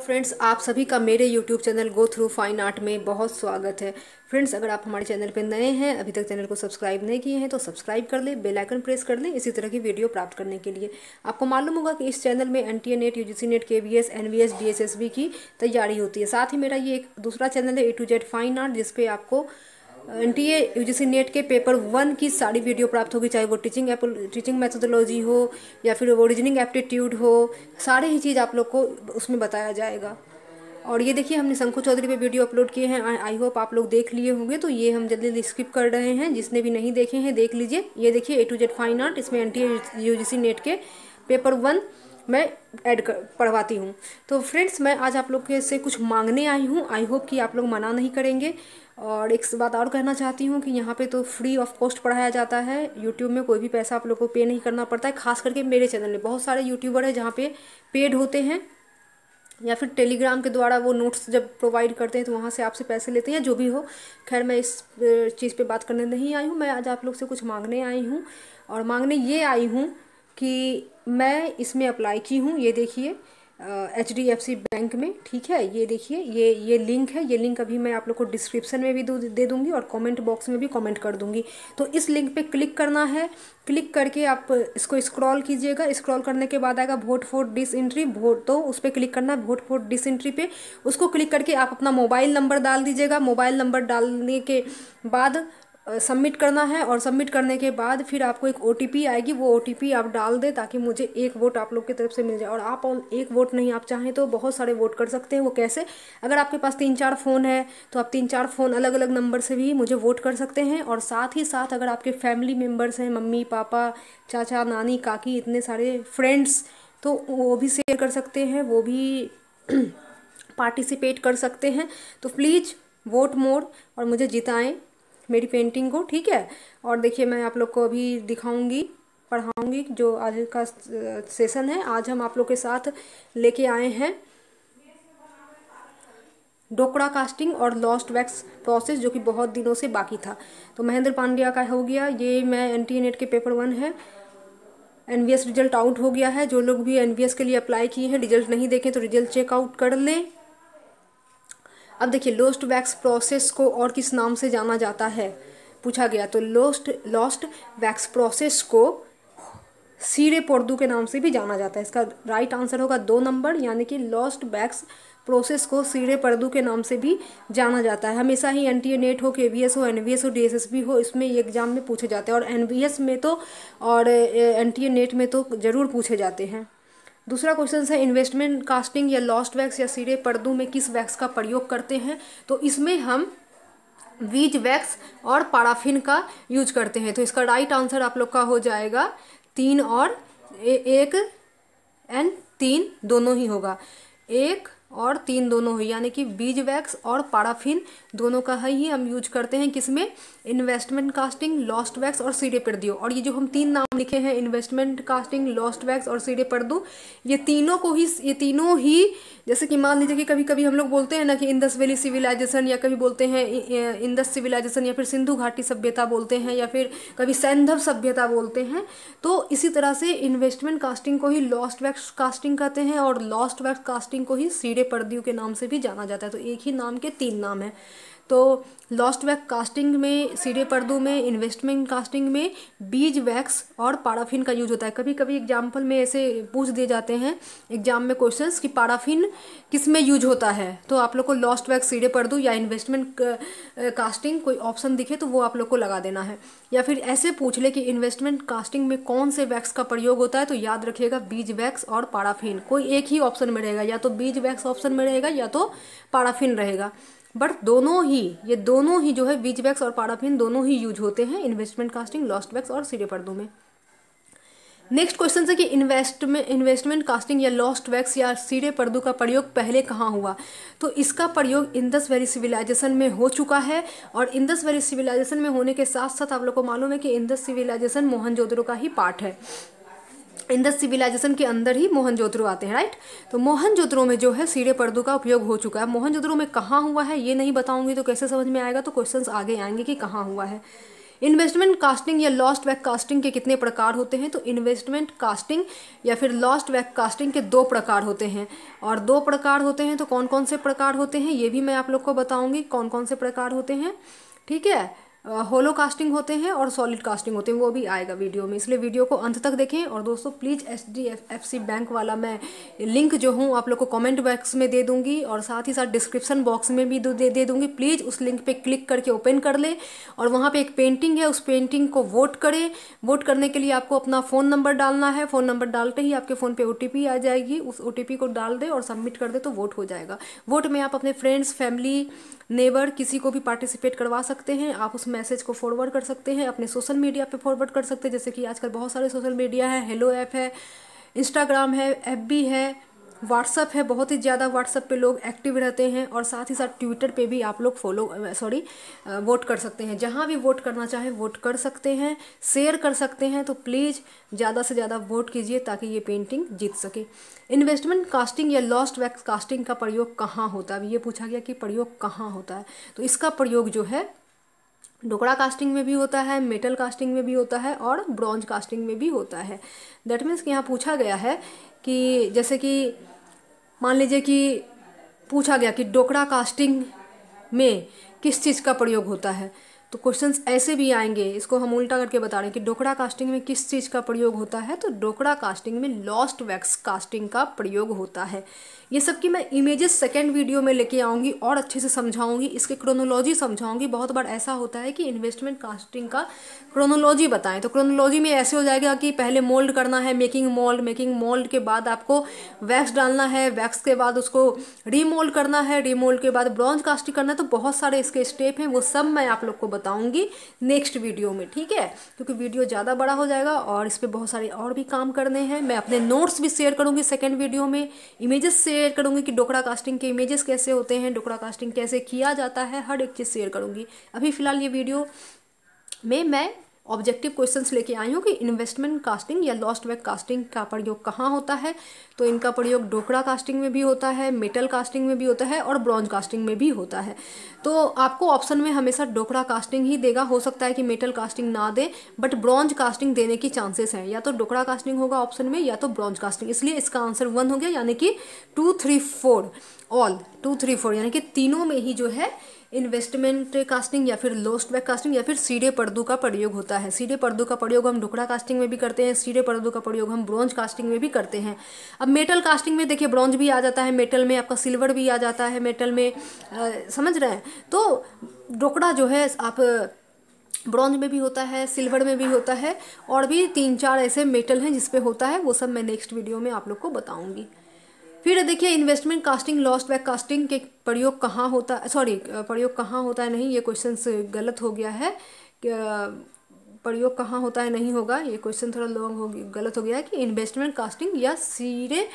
Friends, आप सभी का मेरे YouTube channel Go Through Fine Art में बहुत स्वागत है। फ्रेंड्स, अगर आप हमारे चैनल पर नए हैं, अभी तक चैनल को सब्सक्राइब नहीं किए हैं तो सब्सक्राइब कर लें, बेल आइकन प्रेस कर लें इसी तरह की वीडियो प्राप्त करने के लिए। आपको मालूम होगा कि इस चैनल में N T A NET U G C NET K V S N V S D S S S B तैयारी होती है। साथ ही मेरा ये एक दूसरा चैनल है A to Z Fine Art जिसपे आपको एन टी ए नेट के पेपर वन की सारी वीडियो प्राप्त होगी, चाहे वो टीचिंग टीचिंग मैथोडोलॉजी हो, या फिर ओरिजिनिंग एप्टीट्यूड हो, सारे ही चीज़ आप लोग को उसमें बताया जाएगा। और ये देखिए, हमने शंकु चौधरी पे वीडियो अपलोड किए हैं आई होप आप लोग देख लिए होंगे तो ये हम जल्दी जल्दी स्किप कर रहे हैं। जिसने भी नहीं देखे हैं, देख लीजिए। ये देखिए A to Z Fine Art इसमें एन टी ए नेट के पेपर वन मैं ऐड कर, पढ़वाती हूँ। तो फ्रेंड्स मैं आज आप लोग के से कुछ मांगने आई हूँ। आई होप कि आप लोग मना नहीं करेंगे। और एक बात और कहना चाहती हूँ कि यहाँ पे तो फ्री ऑफ़ कॉस्ट पढ़ाया जाता है। यूट्यूब में कोई भी पैसा आप लोग को पे नहीं करना पड़ता है, खास करके मेरे चैनल में। बहुत सारे यूट्यूबर हैं जहाँ पे पेड होते हैं, या फिर टेलीग्राम के द्वारा वो नोट्स जब प्रोवाइड करते हैं तो वहाँ से आपसे पैसे लेते हैं जो भी हो। खैर, मैं इस चीज़ पे बात करने नहीं आई हूँ, मैं आज आप लोग से कुछ मांगने आई हूँ। और मांगने ये आई हूँ कि मैं इसमें अप्लाई की हूँ, ये देखिए। H D F C bank में, ठीक है? ये देखिए, ये ये लिंक है। ये लिंक अभी मैं आप लोग को डिस्क्रिप्शन में भी दे दूँगी और कमेंट बॉक्स में भी कमेंट कर दूँगी। तो इस लिंक पे क्लिक करना है। क्लिक करके आप इसको स्क्रॉल कीजिएगा। स्क्रॉल करने के बाद आएगा vote for this entry vote तो उस पर क्लिक करना है वोट फॉर डिस एंट्री पे। उसको क्लिक करके आप अपना मोबाइल नंबर डाल दीजिएगा। मोबाइल नंबर डालने के बाद सबमिट करना है और सबमिट करने के बाद फिर आपको एक ओटीपी आएगी। वो ओटीपी आप डाल दें ताकि मुझे एक वोट आप लोग की तरफ़ से मिल जाए। और आप एक वोट नहीं आप चाहें तो बहुत सारे वोट कर सकते हैं। वो कैसे? अगर आपके पास तीन चार फ़ोन है तो आप तीन चार फ़ोन अलग अलग नंबर से भी मुझे वोट कर सकते हैं। और साथ ही साथ अगर आपके फैमिली मेंबर्स हैं, मम्मी, पापा, चाचा, नानी, काकी, इतने सारे फ्रेंड्स तो वो भी शेयर कर सकते हैं, वो भी पार्टिसिपेट कर सकते हैं। तो प्लीज़ वोट मोर और मुझे जिताएँ। मेरी पेंटिंग को, ठीक है? और देखिए, मैं आप लोग को अभी दिखाऊँगी, पढ़ाऊँगी जो आज का सेशन है। आज हम आप लोग के साथ लेके आए हैं डोकड़ा कास्टिंग और लॉस्ट वैक्स प्रोसेस जो कि बहुत दिनों से बाकी था। तो महेंद्र पांड्या का हो गया, ये मैं एन टी नेट के पेपर वन है। एन रिज़ल्ट आउट हो गया है। जो लोग भी एन के लिए अप्लाई किए हैं रिज़ल्ट नहीं देखें तो रिज़ल्ट चेकआउट कर लें। अब देखिए लोस्ट वैक्स प्रोसेस को और किस नाम से जाना जाता है? पूछा गया तो लोस्ट लॉस्ट वैक्स प्रोसेस को सीरे पर्दू के नाम से भी जाना जाता है। इसका राइट आंसर होगा दो नंबर, यानी कि लॉस्ट बैक्स प्रोसेस को सीरे पर्दू के नाम से भी जाना जाता है। हमेशा ही एन टी ए नेट हो के वी एस हो एन वी एस हो D S S S B, इसमें एग्ज़ाम में पूछे जाते हैं और एन वी एस में तो और एन टी ए नेट में तो ज़रूर पूछे जाते हैं। दूसरा क्वेश्चन है इन्वेस्टमेंट कास्टिंग या लॉस्ट वैक्स या सीरे पर्दों में किस वैक्स का प्रयोग करते हैं? तो इसमें हम वीज वैक्स और पाराफिन का यूज़ करते हैं। तो इसका राइट आंसर आप लोग का हो जाएगा तीन और ए, एक एंड तीन दोनों ही होगा। एक और तीन दोनों हुई यानी कि बीज वैक्स और पाराफिन, दोनों का है ही हम यूज़ करते हैं किसमें? इन्वेस्टमेंट कास्टिंग, लॉस्ट वैक्स और सीडे परदियो और ये जो हम तीन नाम लिखे हैं, इन्वेस्टमेंट कास्टिंग, लॉस्ट वैक्स और सीडे परदू ये तीनों को ही, ये तीनों ही, जैसे कि मान लीजिए कि कभी कभी हम लोग बोलते हैं ना कि इंदस वैली सिविलाइजेशन, या कभी बोलते हैं इंदस सिविलाइजेशन, या फिर सिंधु घाटी सभ्यता बोलते हैं, या फिर कभी सैंधव सभ्यता बोलते हैं तो इसी तरह से इन्वेस्टमेंट कास्टिंग को ही लॉस्ट वैक्स कास्टिंग कहते हैं, और लॉस्ट वैक्स कास्टिंग को ही सीडे पर्दियों के नाम से भी जाना जाता है। तो एक ही नाम के तीन नाम हैं। तो लॉस्ट वैक कास्टिंग में सीडे पर्दों में इन्वेस्टमेंट कास्टिंग में बीज वैक्स और पाराफिन का यूज़ होता है। कभी कभी एग्ज़ाम्पल में ऐसे पूछ दिए जाते हैं एग्ज़ाम में क्वेश्चंस कि पाराफिन किसमें यूज़ होता है? तो आप लोग को लॉस्ट वैक्स सीडे पर्दू या इन्वेस्टमेंट कास्टिंग कोई ऑप्शन दिखे तो वो आप लोग को लगा देना है। या फिर ऐसे पूछ ले कि इन्वेस्टमेंट कास्टिंग में कौन से वैक्स का प्रयोग होता है तो याद रखिएगा बीज वैक्स और पाराफिन कोई एक ही ऑप्शन में रहेगा, या तो बीज वैक्स ऑप्शन में रहेगा या तो पाराफिन रहेगा। बट दोनों ही, ये दोनों ही जो है बीज वैक्स और पाराफिन दोनों ही यूज़ होते हैं इन्वेस्टमेंट कास्टिंग लॉस्ट वैक्स और सीरे पर्दों में। नेक्स्ट क्वेश्चन है कि इन्वेस्ट में इन्वेस्टमेंट कास्टिंग या लॉस्ट वैक्स या सीरे पर्दों का प्रयोग पहले कहाँ हुआ? तो इसका प्रयोग इंदस वैली सिविलाइजेशन में हो चुका है और इंदस वैली सिविलाइजेशन में होने के साथ साथ आप लोग को मालूम है कि इंदस सिविलाइजेशन मोहनजोदड़ो का ही पार्ट है। इंदस सिविलाइजेशन के अंदर ही मोहनजोदड़ो आते हैं राइट तो मोहनजोदड़ो में जो है सीढ़े पर्दों का उपयोग हो चुका है। मोहनजोदड़ो में कहाँ हुआ है, ये नहीं बताऊँगी तो कैसे समझ में आएगा? तो क्वेश्चंस आगे आएँगे कि कहाँ हुआ है। इन्वेस्टमेंट कास्टिंग या लॉस्ट वैक कास्टिंग के कितने प्रकार होते हैं? तो इन्वेस्टमेंट कास्टिंग या फिर लॉस्ट वैक कास्टिंग के दो प्रकार होते हैं। और दो प्रकार होते हैं तो कौन कौन से प्रकार होते हैं, ये भी मैं आप लोग को बताऊँगी कौन कौन से प्रकार होते हैं। ठीक है? होलो कास्टिंग होते हैं और सॉलिड कास्टिंग होते हैं, वो भी आएगा वीडियो में। इसलिए वीडियो को अंत तक देखें और दोस्तों please H D F F C bank वाला मैं लिंक जो हूँ, आप लोग को कमेंट बॉक्स में दे दूँगी और साथ ही साथ डिस्क्रिप्शन बॉक्स में भी दे दे दूँगी। प्लीज़ उस लिंक पे क्लिक करके ओपन कर लें और वहाँ पे एक पेंटिंग है, उस पेंटिंग को वोट करें। वोट करने के लिए आपको अपना फ़ोन नंबर डालना है। फ़ोन नंबर डालते ही आपके फ़ोन पर ओ आ जाएगी। उस ओटीपी को डाल दे और सबमिट कर दे तो वोट हो जाएगा। वोट में आप अपने फ्रेंड्स फैमिली नेबर किसी को भी पार्टिसिपेट करवा सकते हैं। आप उस मैसेज को फॉरवर्ड कर सकते हैं, अपने सोशल मीडिया पे फॉरवर्ड कर सकते हैं, जैसे कि आजकल बहुत सारे सोशल मीडिया है हेलो ऐप है इंस्टाग्राम है एफ़ है व्हाट्सअप है, बहुत ही ज़्यादा व्हाट्सअप पे लोग एक्टिव रहते हैं और साथ ही साथ ट्विटर पे भी आप लोग फॉलो सॉरी वोट कर सकते हैं। जहाँ भी वोट करना चाहे वोट कर सकते हैं शेयर कर सकते हैं तो प्लीज़ ज़्यादा से ज़्यादा वोट कीजिए ताकि ये पेंटिंग जीत सके। इन्वेस्टमेंट कास्टिंग या लॉस्ट वैक्स कास्टिंग का प्रयोग कहाँ होता है? ये पूछा गया कि प्रयोग कहाँ होता है? तो इसका प्रयोग जो है ढोकड़ा कास्टिंग में भी होता है मेटल कास्टिंग में भी होता है और ब्रॉन्ज कास्टिंग में भी होता है। दैट मीन्स कि यहाँ पूछा गया है कि जैसे कि मान लीजिए कि पूछा गया कि डोकड़ा कास्टिंग में किस चीज़ का प्रयोग होता है तो क्वेश्चंस ऐसे भी आएँगे, इसको हम उल्टा करके बता रहे हैं कि डोकड़ा कास्टिंग में किस चीज़ का प्रयोग होता है? तो डोकड़ा कास्टिंग में लॉस्ट वैक्स कास्टिंग का प्रयोग होता है। ये सब की मैं इमेजेस सेकेंड वीडियो में लेके आऊँगी और अच्छे से समझाऊँगी, इसके क्रोनोलॉजी समझाऊँगी। बहुत बार ऐसा होता है कि इन्वेस्टमेंट कास्टिंग का क्रोनोलॉजी बताएँ तो क्रोनोलॉजी में ऐसे हो जाएगा कि पहले मोल्ड करना है मेकिंग मोल्ड मेकिंग मोल्ड के बाद आपको वैक्स डालना है वैक्स के बाद उसको रीमोल्ड करना है रीमोल्ड के बाद ब्रॉन्ज कास्टिंग करना है। तो बहुत सारे इसके स्टेप हैं, वो सब मैं आप लोग को बताऊँगी नेक्स्ट वीडियो में, ठीक है? क्योंकि वीडियो ज़्यादा बड़ा हो जाएगा और इस पर बहुत सारे और भी काम करने हैं। मैं अपने नोट्स भी शेयर करूँगी सेकेंड वीडियो में इमेजेस शेयर करूँगी कि डोकड़ा कास्टिंग के इमेजेस कैसे होते हैं डोकड़ा कास्टिंग कैसे किया जाता है, हर एक चीज़ शेयर करूँगी। अभी फ़िलहाल ये वीडियो में मैं ऑब्जेक्टिव क्वेश्चंस लेके आई हूँ कि इन्वेस्टमेंट कास्टिंग या लॉस्ट वैक कास्टिंग का प्रयोग कहाँ होता है? तो इनका प्रयोग डोकड़ा कास्टिंग में भी होता है मेटल कास्टिंग में भी होता है और ब्रॉन्ज कास्टिंग में भी होता है। तो आपको ऑप्शन में हमेशा डोकड़ा कास्टिंग ही देगा। हो सकता है कि मेटल कास्टिंग ना दे बट ब्रॉन्ज कास्टिंग देने की चांसेस हैं। या तो डोकड़ा कास्टिंग होगा ऑप्शन में, या तो ब्रॉन्ज कास्टिंग इसलिए इसका आंसर वन हो गया, यानी कि two three four all two three four यानी कि तीनों में ही जो है इन्वेस्टमेंट कास्टिंग या फिर लोस्ट बैक कास्टिंग या फिर सीडे पर्दू का प्रयोग होता है। सीढ़े पर्दू का प्रयोग हम ढुकड़ा कास्टिंग में भी करते हैं सीढ़े पर्दू का प्रयोग हम ब्रॉन्ज कास्टिंग में भी करते हैं। अब मेटल कास्टिंग में देखिए ब्रॉन्ज भी आ जाता है मेटल में आपका सिल्वर भी आ जाता है मेटल में आ, समझ रहे हैं? तो ढोकड़ा जो है आप ब्रॉन्ज में भी होता है सिल्वर में भी होता है और भी तीन चार ऐसे मेटल हैं जिसपे होता है वो सब मैं नेक्स्ट वीडियो में आप लोग को बताऊँगी। फिर देखिए इन्वेस्टमेंट कास्टिंग लॉस्ट बैक कास्टिंग के प्रयोग कहाँ होता है सॉरी प्रयोग कहाँ होता है नहीं, ये क्वेश्चन गलत हो गया है प्रयोग कहाँ होता है नहीं होगा, ये क्वेश्चन थोड़ा लॉन्ग हो गलत हो गया है कि इन्वेस्टमेंट कास्टिंग या सीरे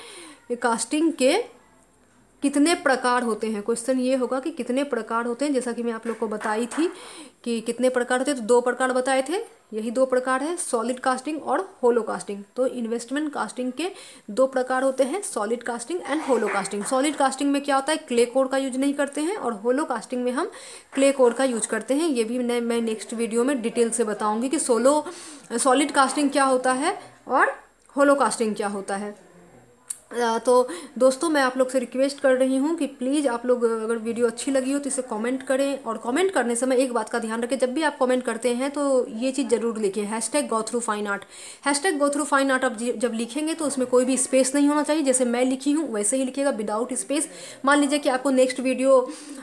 कास्टिंग के कितने प्रकार होते हैं? क्वेश्चन ये होगा कि कितने प्रकार होते हैं? जैसा कि मैं आप लोग को बताई थी कि कितने प्रकार होते हैं तो दो प्रकार बताए थे। यही दो प्रकार है सॉलिड कास्टिंग और होलो कास्टिंग तो इन्वेस्टमेंट कास्टिंग के दो प्रकार होते हैं solid casting and hollow casting solid casting में क्या होता है? क्ले कोड का यूज़ नहीं करते हैं और होलो कास्टिंग में हम क्ले कोड का यूज़ करते हैं। ये भी मैं नेक्स्ट वीडियो में डिटेल से बताऊँगी कि सोलो सॉलिड कास्टिंग क्या होता है और होलो कास्टिंग क्या होता है। तो दोस्तों, मैं आप लोग से रिक्वेस्ट कर रही हूँ कि प्लीज़ आप लोग अगर वीडियो अच्छी लगी हो तो इसे कमेंट करें और कमेंट करने समय एक बात का ध्यान रखें, जब भी आप कमेंट करते हैं तो ये चीज़ ज़रूर लिखिए hashtag Go Through Fine Art hashtag Go Through Fine Art आप जब लिखेंगे तो उसमें कोई भी स्पेस नहीं होना चाहिए, जैसे मैं लिखी हूँ, वैसे ही लिखिएगा विदाउट स्पेस मान लीजिए कि आपको नेक्स्ट वीडियो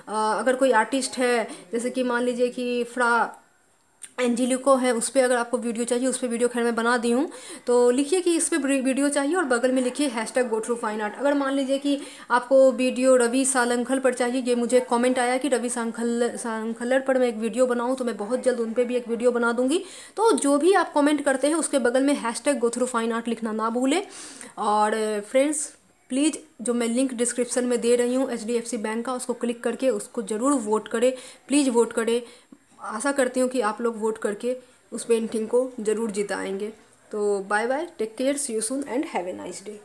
अगर कोई आर्टिस्ट है, जैसे कि मान लीजिए कि फ्रा एंजिलिको है, उस पर अगर आपको वीडियो चाहिए, उस पर वीडियो खैर मैं बना दी हूँ। तो लिखिए कि इस पर वीडियो चाहिए और बगल में लिखिए hashtag Go Through Fine Art अगर मान लीजिए कि आपको वीडियो रवि सालंखल पर चाहिए, ये मुझे कमेंट आया कि रवि सांखल सांखलर पर मैं एक वीडियो बनाऊँ तो मैं बहुत जल्द उन पर भी एक वीडियो बना दूँगी। तो जो भी आप कॉमेंट करते हैं, उसके बगल में hashtag go through fine art लिखना ना भूलें। और फ्रेंड्स प्लीज़ जो मैं लिंक डिस्क्रिप्शन में दे रही हूँ एच बैंक का, उसको क्लिक करके उसको ज़रूर वोट करें। प्लीज़ वोट करें। आशा करती हूँ कि आप लोग वोट करके उस पेंटिंग को ज़रूर जिताएँगे। तो bye bye take care see you soon and have a nice day